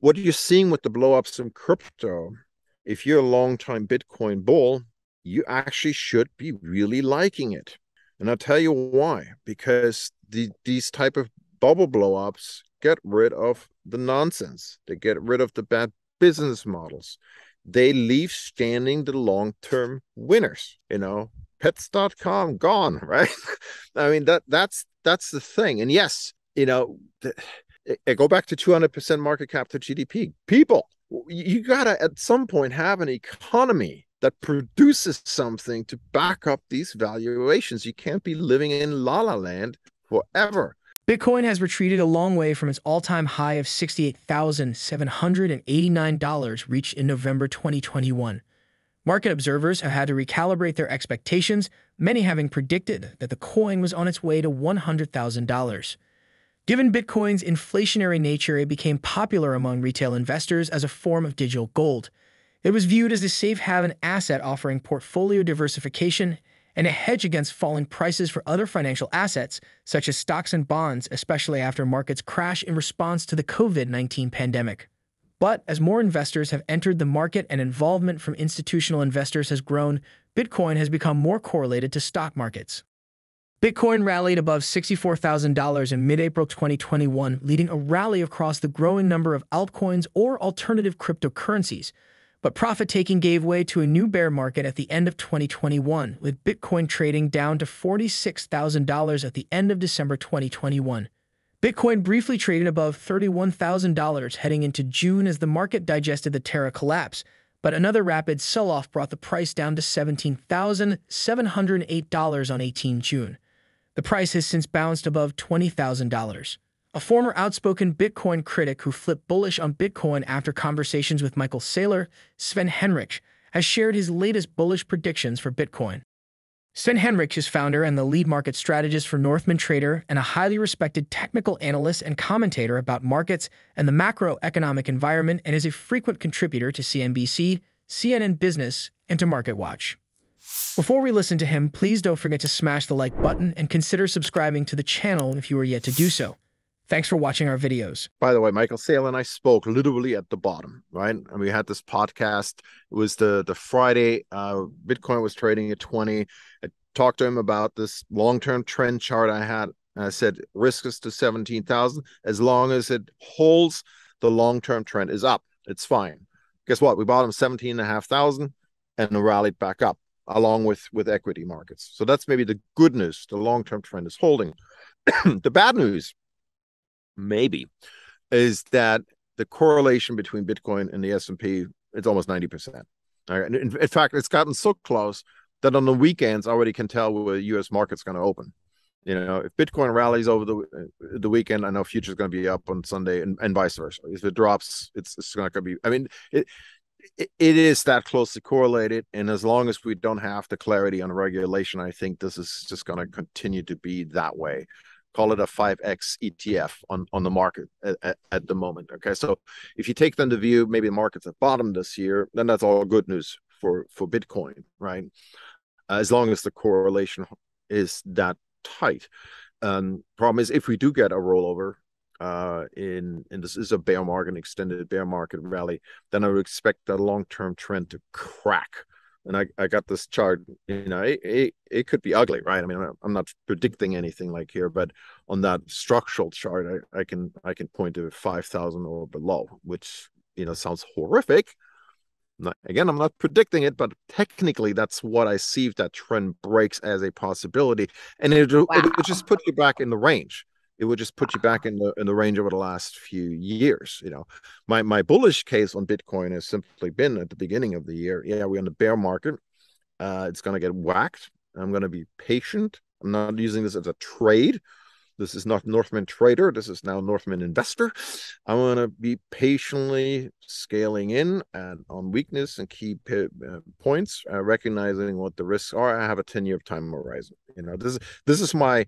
what you're seeing with the blowups in crypto, if you're a long time Bitcoin bull, you actually should be really liking it. And I'll tell you why. Because the, these type of bubble blowups get rid of the nonsense. They get rid of the bad business models. They leave standing the long-term winners. You know, pets.com gone, right? I mean that that's that's the thing. And yes, you know, Eh, eh, go back to 200% market cap to GDP. People, you got to at some point have an economy that produces something to back up these valuations. You can't be living in la la land forever. Bitcoin has retreated a long way from its all time high of $68,789 reached in November 2021. Market observers have had to recalibrate their expectations, many having predicted that the coin was on its way to $100,000. Given Bitcoin's inflationary nature, it became popular among retail investors as a form of digital gold. It was viewed as a safe haven asset offering portfolio diversification and a hedge against falling prices for other financial assets, such as stocks and bonds, especially after markets crash in response to the COVID 19 pandemic. But as more investors have entered the market and involvement from institutional investors has grown, Bitcoin has become more correlated to stock markets. Bitcoin rallied above $64,000 in mid April 2021, leading a rally across the growing number of altcoins or alternative cryptocurrencies. But profit taking gave way to a new bear market at the end of 2021, with Bitcoin trading down to $46,000 at the end of December 2021. Bitcoin briefly traded above $31,000 heading into June as the market digested the Terra collapse, but another rapid sell off brought the price down to $17,708 on 18 June. The price has since bounced above $20,000. A former outspoken Bitcoin critic who flipped bullish on Bitcoin after conversations with Michael Saylor, Sven Henrich, has shared his latest bullish predictions for Bitcoin. Sven Henrich is founder and the lead market strategist for Northman Trader and a highly respected technical analyst and commentator about markets and the macroeconomic environment and is a frequent contributor to CNBC, CNN Business, and to MarketWatch. Before we listen to him, please don't forget to smash the like button and consider subscribing to the channel if you are yet to do so. Thanks for watching our videos. By the way, Michael Saylor and I spoke literally at the bottom, right? And we had this podcast. It was the the Friday uh, Bitcoin was trading at 20. I talked to him about this long-term trend chart I had. I said risk is to 17,000 as long as it holds the long-term trend is up. It's fine. Guess what? We bought them 17,500 and rallied back up along with with equity markets. So that's maybe the good news. The long term trend is holding. the bad news, maybe, is that the correlation between Bitcoin and the S and P it's almost ninety percent. All right, In, in fact, it's gotten so close that on the weekends I already can tell where the U.S. market's going to open. You know, if Bitcoin rallies over the uh, the weekend, I know futures going to be up on Sunday, and, and vice versa. If it drops, it's it's not going to be. I mean, it, it is that closely correlated and as long as we don't have the clarity on regulation i think this is just going to continue to be that way. Call it a 5x etf on on the market at, at, the moment okay? So if you take then the view maybe the market's at bottom this year then that's all good news for for bitcoin right? As long as the correlation is that tight. Um problem is if we do get a rollover uh, in and this is a bear market, extended bear market rally, then I would expect that long term trend to crack. And I, I got this chart, you know, it, it, it could be ugly, right? I mean, I'm not predicting anything like here, but on that structural chart, I, I can I can point to five thousand or below, which you know sounds horrific. Not, again, I'm not predicting it, but technically, that's what I see if that trend breaks as a possibility, and it wow. it, it just put you back in the range it would just put you back in the in the range over the last few years. You know, my my bullish case on Bitcoin has simply been at the beginning of the year. Yeah, we're in the bear market. Uh, it's going to get whacked. I'm going to be patient. I'm not using this as a trade. This is not Northman Trader. This is now Northman Investor. I want to be patiently scaling in and on weakness and key p- uh, points, uh, recognizing what the risks are. I have a 10 year time horizon. You know, this is this is my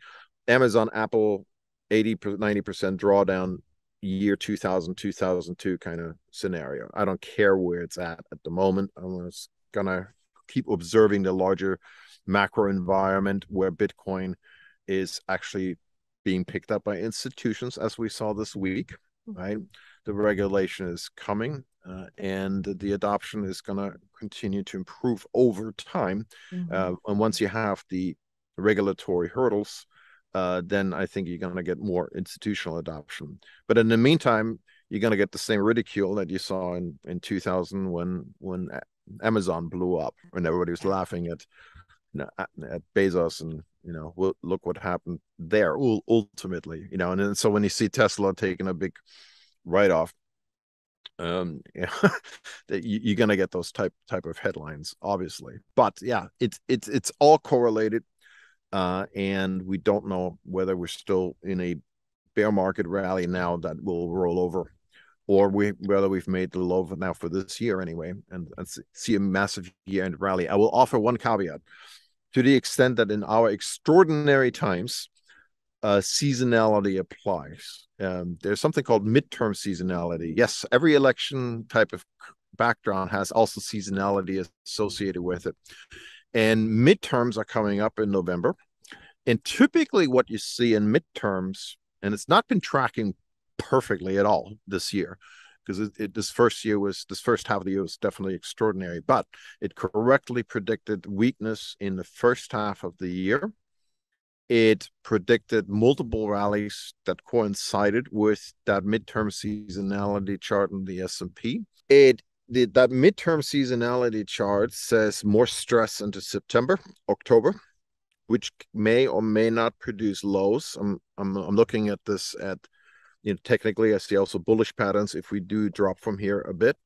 Amazon, Apple, 80 90% drawdown year 2000 2002 kind of scenario i don't care where it's at at the moment i'm just gonna keep observing the larger macro environment where bitcoin is actually being picked up by institutions as we saw this week right the regulation is coming uh, and the adoption is going to continue to improve over time. Mm-hmm. Uh, and once you have the regulatory hurdles, uh, then I think you're going to get more institutional adoption. But in the meantime, you're going to get the same ridicule that you saw in, in 2000 when when Amazon blew up and everybody was laughing at at, at Bezos and you know look what happened there ultimately you know and so when you see Tesla taking a big write off um you, you're gonna get those type type of headlines obviously but yeah it's it's it's all correlated uh and we don't know whether we're still in a bear market rally now that will roll over or we whether we've made the low now for this year anyway and, and see a massive year end rally i will offer one caveat to the extent that in our extraordinary times uh, seasonality applies. Um, there's something called midterm seasonality. Yes, every election type of background has also seasonality associated with it. And midterms are coming up in November. And typically, what you see in midterms, and it's not been tracking perfectly at all this year, because this first year was this first half of the year was definitely extraordinary, but it correctly predicted weakness in the first half of the year it predicted multiple rallies that coincided with that midterm seasonality chart in the S&P. It the, that midterm seasonality chart says more stress into September, October, which may or may not produce lows. I'm I'm, I'm looking at this at you know technically I see also bullish patterns if we do drop from here a bit,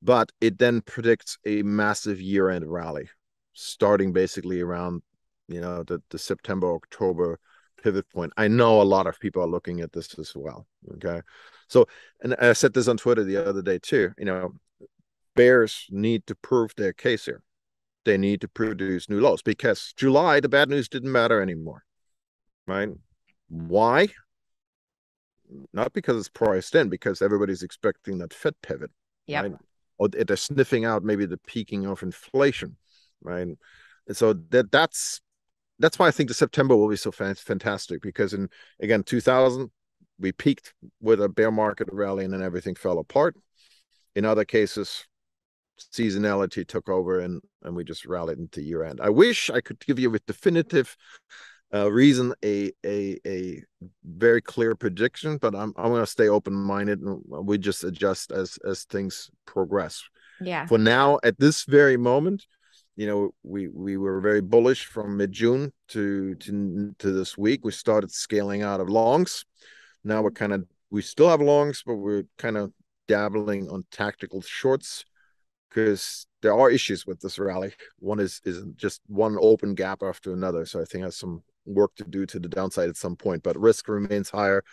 but it then predicts a massive year-end rally starting basically around you know the, the september october pivot point. I know a lot of people are looking at this as well okay? So and i said this on twitter the other day too you know bears need to prove their case here they need to produce new lows because july the bad news didn't matter anymore right why not because it's priced in because everybody's expecting that fed pivot yeah right? or they're sniffing out maybe the peaking of inflation right and so that that's that's why I think the September will be so fantastic because in again 2000 we peaked with a bear market rally and then everything fell apart. In other cases, seasonality took over and and we just rallied into year end. I wish I could give you a definitive uh, reason a a a very clear prediction, but I'm I'm going to stay open minded and we just adjust as as things progress. Yeah. For now, at this very moment, you know we we were very bullish from mid June to to to this week. We started scaling out of longs. Now we're kind of we still have longs, but we're kind of dabbling on tactical shorts because there are issues with this rally. One is is just one open gap after another. So I think has some work to do to the downside at some point. But risk remains higher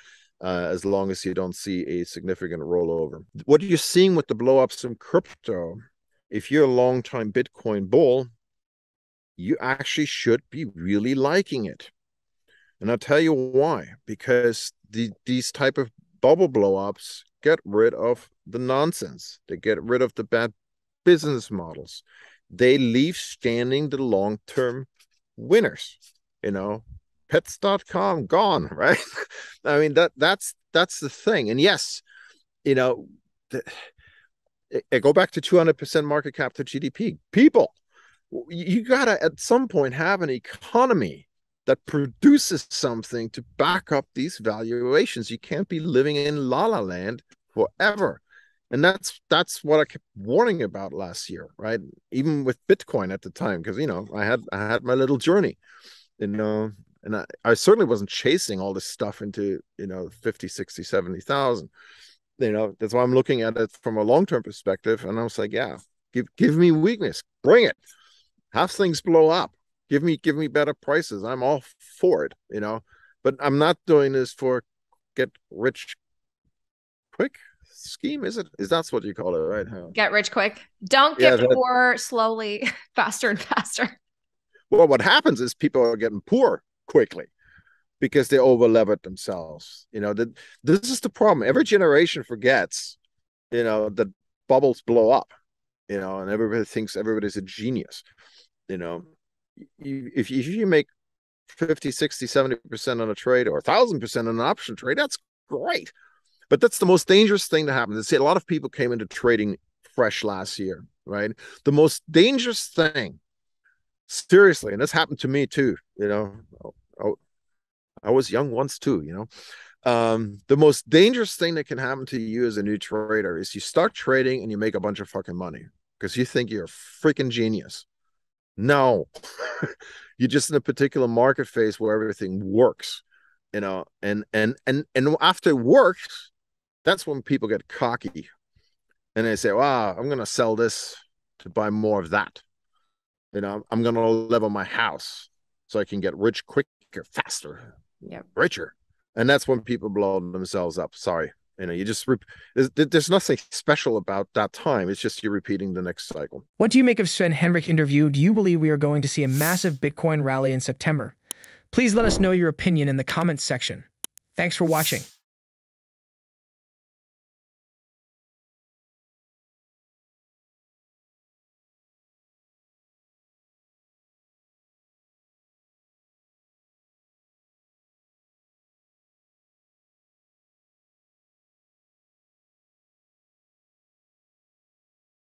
uh, as long as you don't see a significant rollover. What you're seeing with the blowups in crypto if you're a long time Bitcoin bull, you actually should be really liking it. And I'll tell you why. Because the, these type of bubble blowups get rid of the nonsense. They get rid of the bad business models. They leave standing the long-term winners. You know, pets.com gone, right? I mean that that's that's the thing. And yes, you know, the, I go back to 200% market cap to GDP. People, you got to at some point have an economy that produces something to back up these valuations. You can't be living in la la land forever. And that's that's what I kept warning about last year, right? Even with Bitcoin at the time, because you know, I had I had my little journey, you know, and I, I certainly wasn't chasing all this stuff into, you know, 50, 60, 70,000 you know that's why i'm looking at it from a long-term perspective and i was like yeah give give me weakness. Bring it. Have things blow up. Give me give me better prices. I'm all for it you know? But i'm not doing this for get rich quick scheme is it is that's what you call it right How? get rich quick don't get yeah, poor slowly faster and faster well what happens is people are getting poor quickly because they over levered themselves. You know, that this is the problem. Every generation forgets, you know, that bubbles blow up, you know, and everybody thinks everybody's a genius. You know, you, if, if you make 50, 60, 70% on a trade or 1000% on an option trade, that's great. But that's the most dangerous thing to happen. See, a lot of people came into trading fresh last year, right? The most dangerous thing, seriously, and this happened to me too. You know, I, I was young once too. You know, um, the most dangerous thing that can happen to you as a new trader is you start trading and you make a bunch of fucking money because you think you're a freaking genius. No, you're just in a particular market phase where everything works, you know, and and and and after it works, that's when people get cocky and they say, Wow, I'm gonna sell this to buy more of that. You know, I'm gonna level my house so I can get rich quicker, faster, yep. richer. And that's when people blow themselves up. Sorry. You know you just there's, there's nothing special about that time. It's just you're repeating the next cycle. What do you make of sven henrich interview do you believe we are going to see a massive bitcoin rally in september? Please let us know your opinion in the comments section. Thanks for watching